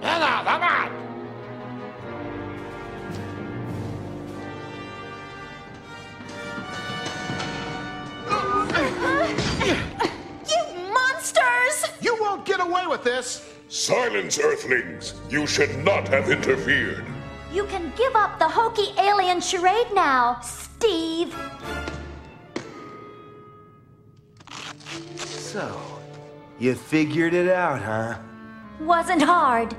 come on! You monsters! You won't get away with this! Silence, Earthlings! You should not have interfered. You can give up the hokey alien charade now, Steve. So, you figured it out, huh? Wasn't hard.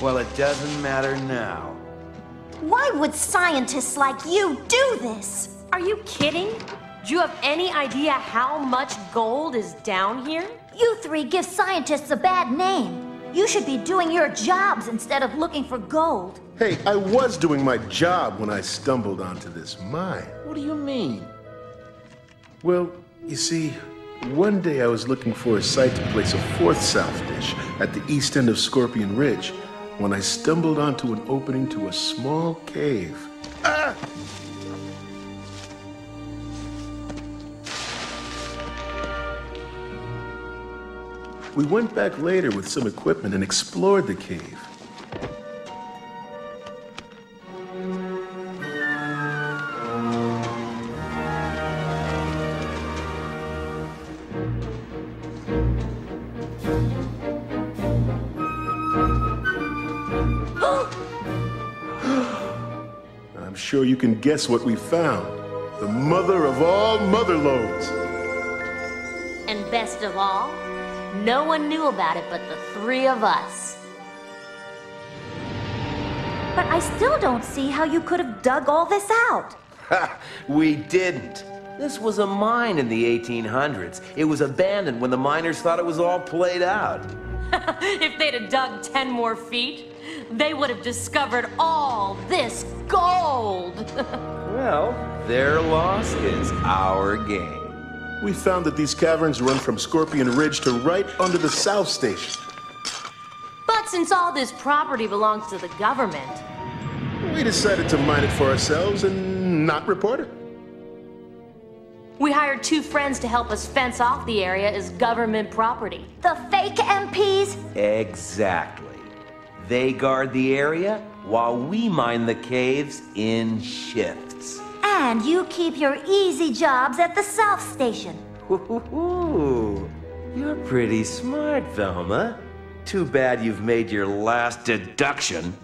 Well, it doesn't matter now. Why would scientists like you do this? Are you kidding? Do you have any idea how much gold is down here? You three give scientists a bad name. You should be doing your jobs instead of looking for gold. Hey, I was doing my job when I stumbled onto this mine. What do you mean? Well, you see, one day I was looking for a site to place a fourth south dish at the east end of Scorpion Ridge when I stumbled onto an opening to a small cave. Ah! We went back later with some equipment and explored the cave. Sure you can guess what we found. The mother of all mother lodes. And best of all, no one knew about it but the three of us. But I still don't see how you could have dug all this out. Ha! We didn't. This was a mine in the 1800s. It was abandoned when the miners thought it was all played out. if they'd have dug 10 more feet, they would have discovered all this gold. Well, their loss is our gain. We found that these caverns run from Scorpion Ridge to right under the South Station. but since all this property belongs to the government, We decided to mine it for ourselves and not report it. We hired two friends to help us fence off the area as government property. The fake MPs? Exactly. They guard the area while we mine the caves in shifts. And you keep your easy jobs at the South Station. Ooh, you're pretty smart, Velma. Too bad you've made your last deduction